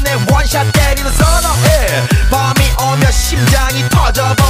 전에 원샷 때리는 선어해 밤이 오면 심장이 터져버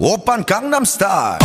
Open Gangnam Style.